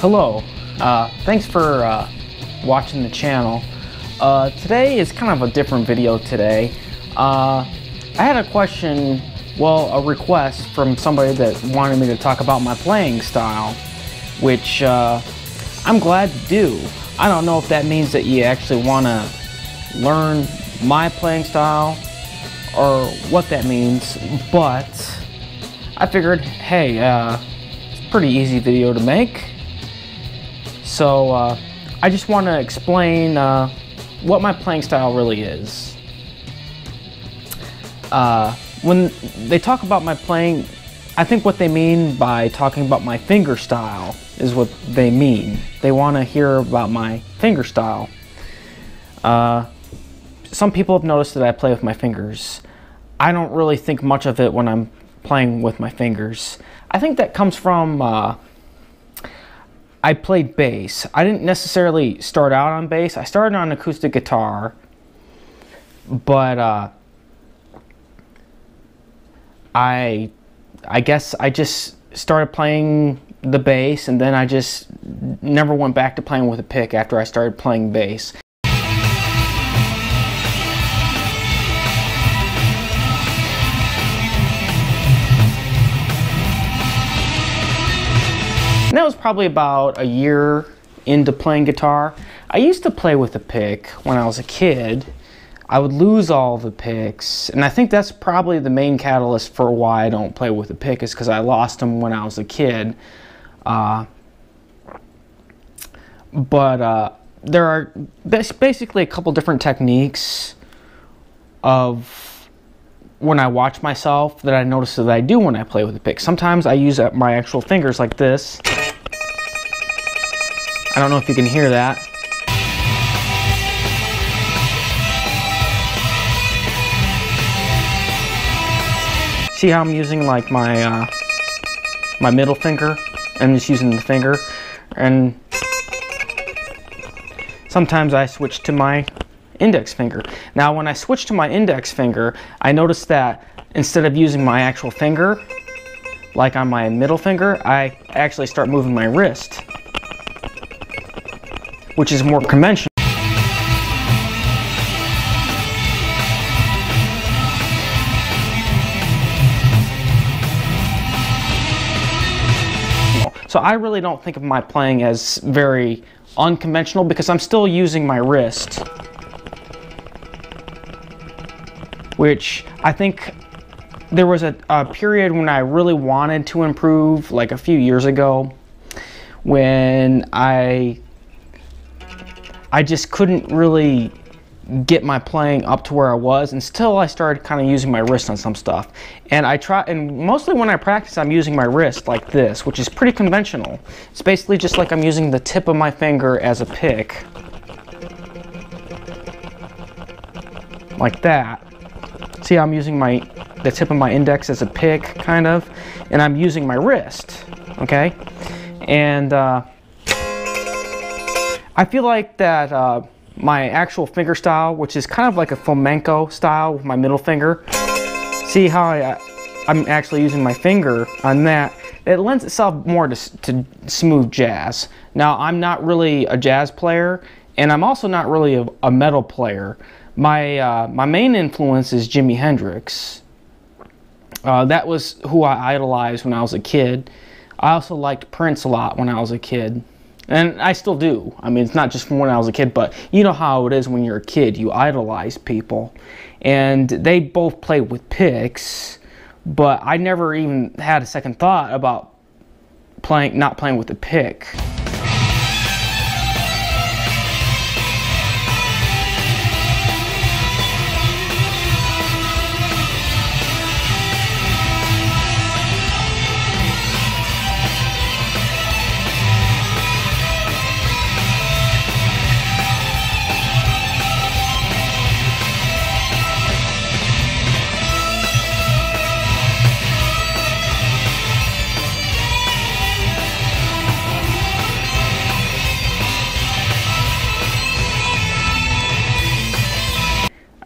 Hello, uh, thanks for uh, watching the channel. Uh, today is kind of a different video today. Uh, I had a question, well, a request from somebody that wanted me to talk about my playing style, which uh, I'm glad to do. I don't know if that means that you actually want to learn my playing style or what that means, but I figured, hey, uh, it's a pretty easy video to make. So uh, I just want to explain uh, what my playing style really is. Uh, when they talk about my playing, I think what they mean by talking about my finger style is what they mean. They want to hear about my finger style. Uh, some people have noticed that I play with my fingers. I don't really think much of it when I'm playing with my fingers. I think that comes from uh, I played bass. I didn't necessarily start out on bass. I started on acoustic guitar, but uh, I I guess I just started playing the bass and then I just never went back to playing with a pick after I started playing bass. That was probably about a year into playing guitar. I used to play with a pick when I was a kid. I would lose all the picks, and I think that's probably the main catalyst for why I don't play with a pick is because I lost them when I was a kid. Uh, but uh, there are basically a couple different techniques of when I watch myself that I notice that I do when I play with a pick. Sometimes I use my actual fingers like this. I don't know if you can hear that. See how I'm using like my uh, my middle finger? I'm just using the finger and sometimes I switch to my index finger. Now when I switch to my index finger, I notice that instead of using my actual finger, like on my middle finger, I actually start moving my wrist which is more conventional. So I really don't think of my playing as very unconventional because I'm still using my wrist. Which I think there was a, a, period when I really wanted to improve, like a few years ago, when I I just couldn't really get my playing up to where I was until I started kind of using my wrist on some stuff. And I try, and mostly when I practice, I'm using my wrist like this, which is pretty conventional. It's basically just like I'm using the tip of my finger as a pick. Like that. See, I'm using my, the tip of my index as a pick, kind of, and I'm using my wrist, okay? And, uh, I feel like that uh, my actual finger style, which is kind of like a flamenco style with my middle finger, see how I, uh, I'm actually using my finger on that, it lends itself more to, to smooth jazz. Now, I'm not really a jazz player, and I'm also not really a, a metal player. My, uh, my main influence is Jimi Hendrix. Uh, that was who I idolized when I was a kid. I also liked Prince a lot when I was a kid. And I still do. I mean, it's not just from when I was a kid, but you know how it is when you're a kid. You idolize people. And they both play with picks, but I never even had a second thought about playing, not playing with a pick.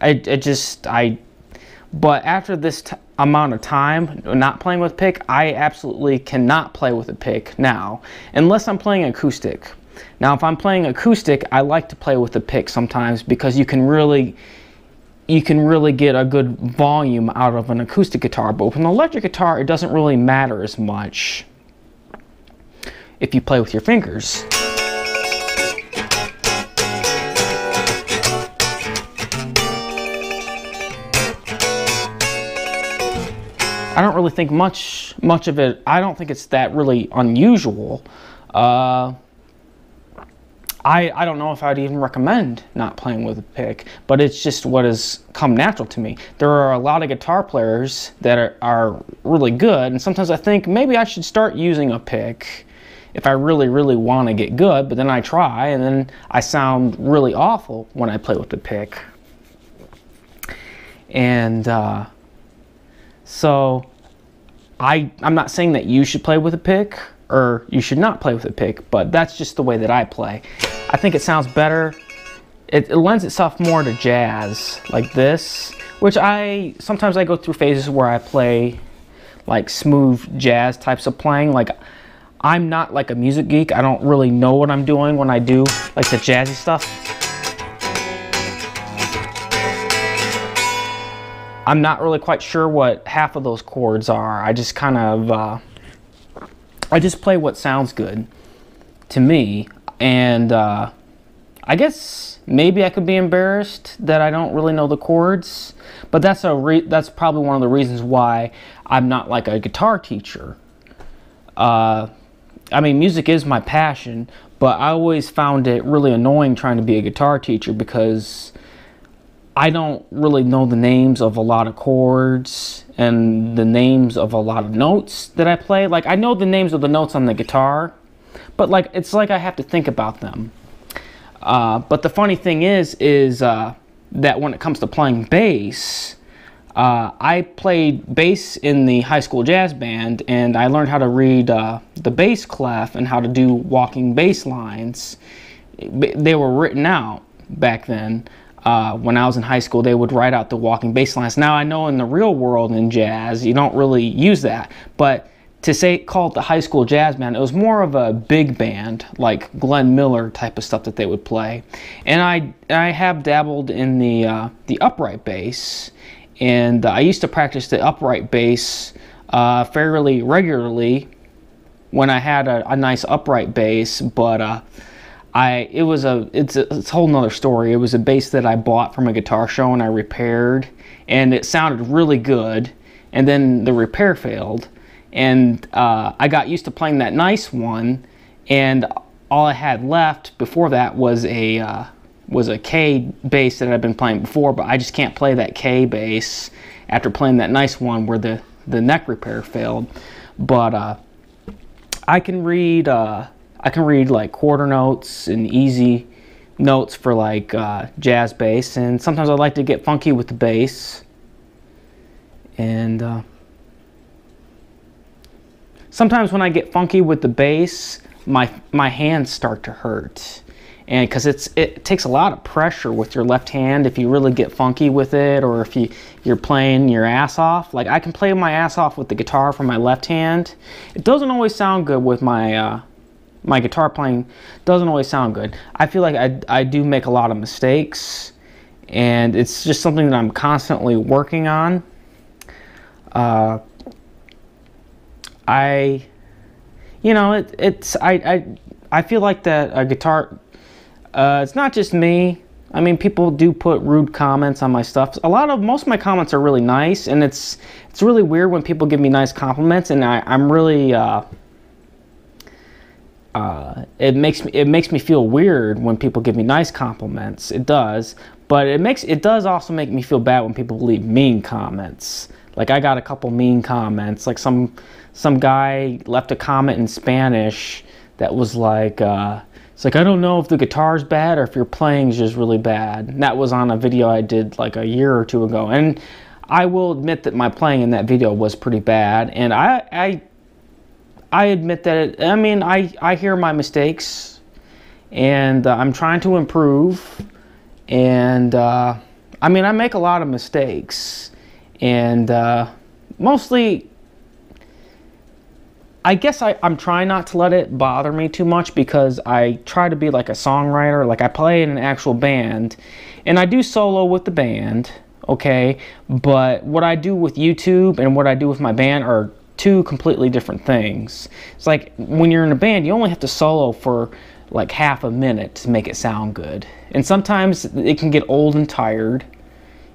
I, it just I but after this amount of time not playing with pick, I absolutely cannot play with a pick now, unless I'm playing acoustic. Now, if I'm playing acoustic, I like to play with a pick sometimes because you can really you can really get a good volume out of an acoustic guitar. But with an electric guitar, it doesn't really matter as much if you play with your fingers. I don't really think much much of it. I don't think it's that really unusual. Uh, I I don't know if I'd even recommend not playing with a pick, but it's just what has come natural to me. There are a lot of guitar players that are, are really good, and sometimes I think maybe I should start using a pick if I really really want to get good. But then I try, and then I sound really awful when I play with the pick. And uh, so I, I'm not saying that you should play with a pick or you should not play with a pick, but that's just the way that I play. I think it sounds better. It, it lends itself more to jazz like this, which I sometimes I go through phases where I play like smooth jazz types of playing. Like I'm not like a music geek. I don't really know what I'm doing when I do like the jazzy stuff. I'm not really quite sure what half of those chords are. I just kind of, uh, I just play what sounds good to me. And uh, I guess maybe I could be embarrassed that I don't really know the chords. But that's a that's probably one of the reasons why I'm not like a guitar teacher. Uh, I mean, music is my passion, but I always found it really annoying trying to be a guitar teacher because I don't really know the names of a lot of chords and the names of a lot of notes that I play. Like I know the names of the notes on the guitar, but like it's like I have to think about them. Uh, but the funny thing is, is uh, that when it comes to playing bass, uh, I played bass in the high school jazz band, and I learned how to read uh, the bass clef and how to do walking bass lines. They were written out back then uh, when I was in high school, they would write out the walking bass lines. Now I know in the real world in jazz, you don't really use that, but to say call it the high school jazz band, it was more of a big band like Glenn Miller type of stuff that they would play. And I I have dabbled in the uh, the upright bass, and I used to practice the upright bass uh, fairly regularly when I had a, a nice upright bass, but uh, I it was a it's a, it's a whole nother story. It was a bass that I bought from a guitar show and I repaired, and it sounded really good. And then the repair failed, and uh, I got used to playing that nice one, and all I had left before that was a uh, was a Kay bass that I'd been playing before, but I just can't play that Kay bass after playing that nice one where the the neck repair failed. But uh, I can read uh, I can read like quarter notes and easy notes for like uh, jazz bass, and sometimes I like to get funky with the bass. And uh, sometimes when I get funky with the bass, my my hands start to hurt, and because it's it takes a lot of pressure with your left hand if you really get funky with it, or if you you're playing your ass off. Like I can play my ass off with the guitar from my left hand. It doesn't always sound good with my uh, my guitar playing doesn't always sound good. I feel like I, I do make a lot of mistakes, and it's just something that I'm constantly working on. Uh, I, you know, it, it's I, I I feel like that a guitar. Uh, it's not just me. I mean, people do put rude comments on my stuff. A lot of most of my comments are really nice, and it's it's really weird when people give me nice compliments, and I, I'm really. Uh, uh, it makes me it makes me feel weird when people give me nice compliments. It does, but it makes it does also make me feel bad when people leave mean comments. Like I got a couple mean comments. Like some some guy left a comment in Spanish that was like, uh, it's like I don't know if the guitar's bad or if your playing's just really bad. And that was on a video I did like a year or two ago, and I will admit that my playing in that video was pretty bad, and I I I admit that, it, I mean, I, I hear my mistakes and uh, I'm trying to improve. And uh, I mean, I make a lot of mistakes. And uh, mostly I guess I, I'm trying not to let it bother me too much because I try to be like a songwriter. Like I play in an actual band and I do solo with the band, okay? But what I do with YouTube and what I do with my band are two completely different things. It's like when you're in a band, you only have to solo for like half a minute to make it sound good. And sometimes it can get old and tired.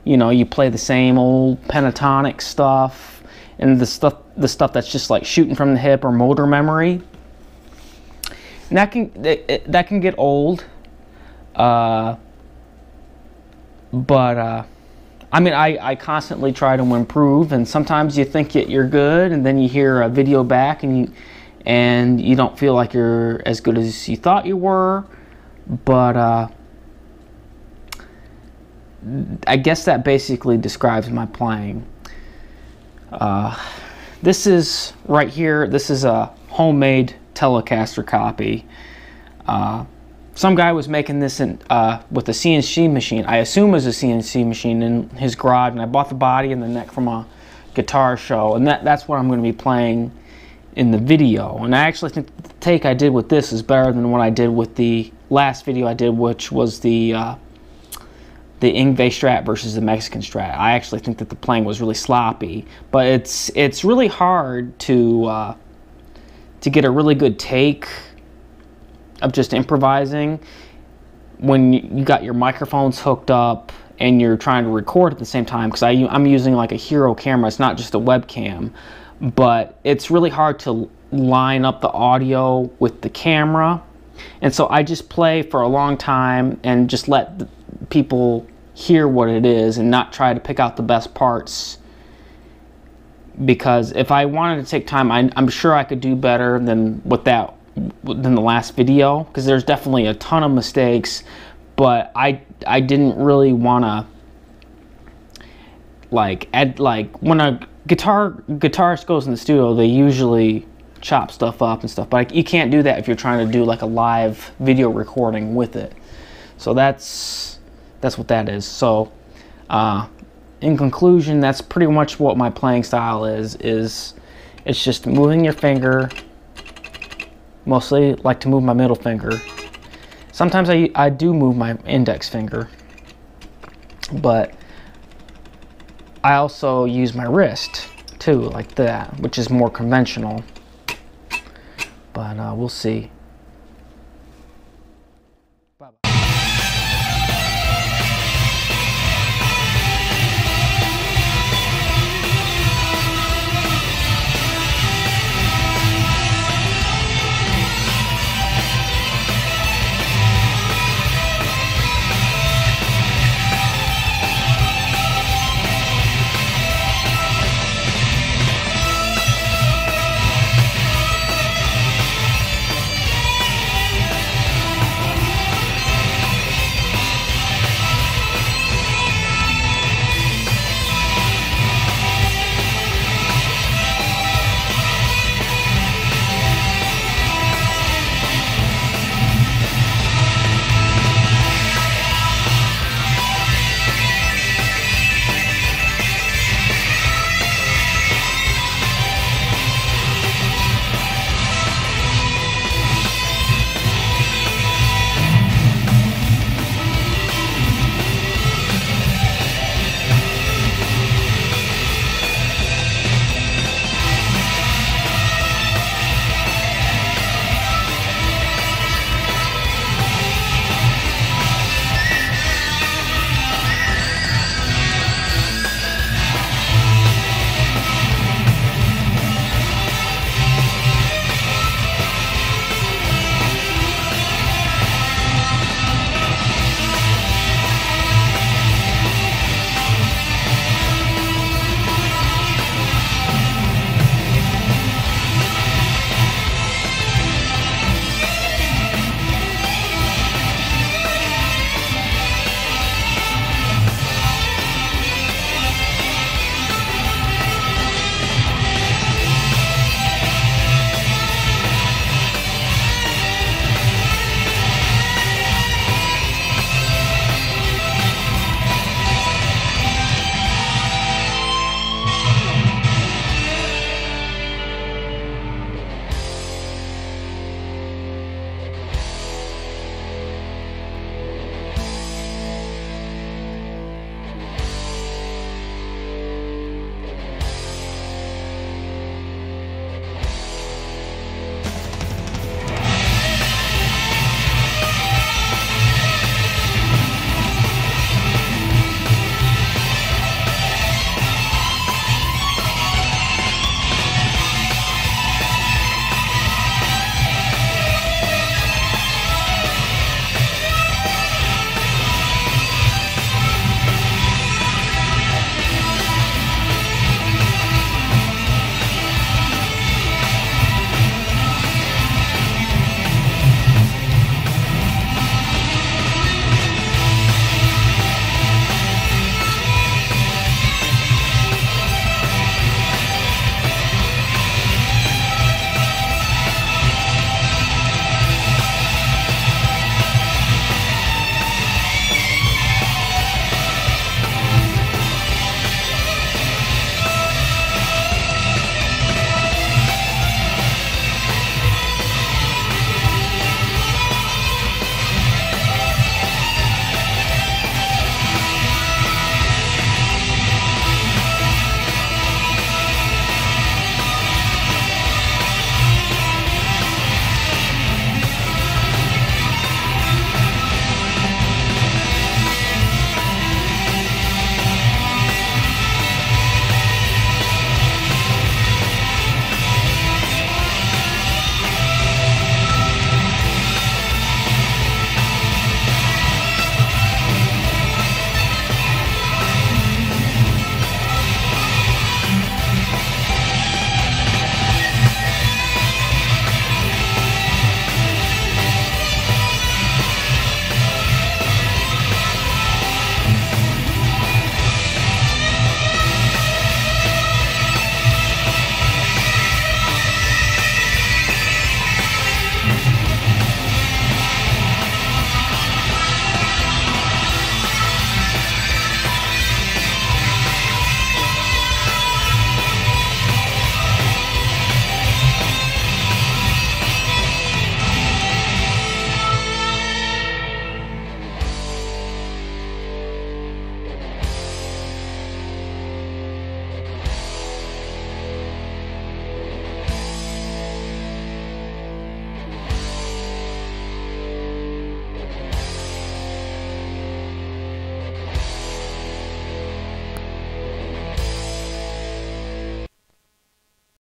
You know, you play the same old pentatonic stuff and the stuff the stuff that's just like shooting from the hip or motor memory. And that can it, that can get old. Uh, but uh, I mean, I, I constantly try to improve, and sometimes you think you're good, and then you hear a video back, and you and you don't feel like you're as good as you thought you were. But uh, I guess that basically describes my playing. Uh, this is right here. This is a homemade Telecaster copy. Uh, some guy was making this in, uh, with a CNC machine. I assume it was a CNC machine in his garage, and I bought the body and the neck from a guitar show, and that, that's what I'm going to be playing in the video. And I actually think the take I did with this is better than what I did with the last video I did, which was the uh, the Yngwie Strat versus the Mexican Strat. I actually think that the playing was really sloppy, but it's it's really hard to uh, to get a really good take of just improvising when you got your microphones hooked up and you're trying to record at the same time because I'm using like a hero camera it's not just a webcam but it's really hard to line up the audio with the camera. And so I just play for a long time and just let people hear what it is and not try to pick out the best parts. Because if I wanted to take time I, am sure I could do better than what that than the last video because there's definitely a ton of mistakes but I I didn't really want to like add like when a guitar guitarist goes in the studio they usually chop stuff up and stuff but you can't do that if you're trying to do like a live video recording with it. So that's that's what that is. So uh, in conclusion that's pretty much what my playing style is is it's just moving your finger mostly like to move my middle finger. Sometimes I, I do move my index finger, but I also use my wrist too, like that, which is more conventional. But uh, we'll see.